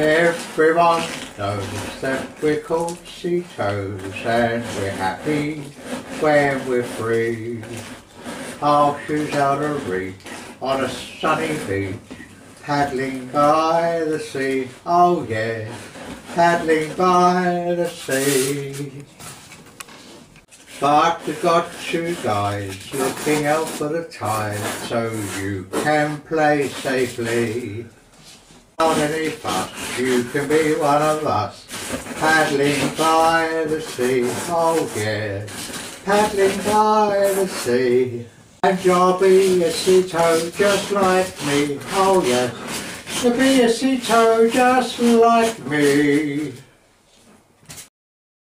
Everyone knows that we're called sea and we're happy when we're free. Our shoes out of reach on a sunny beach, paddling by the sea. Oh yeah, paddling by the sea. But we've got two guys looking out for the tide so you can play safely. Without any fuss, you can be one of us, paddling by the sea. Oh yeah, paddling by the sea. And you'll be a sea toad just like me. Oh yes, you'll be a sea toad just like me.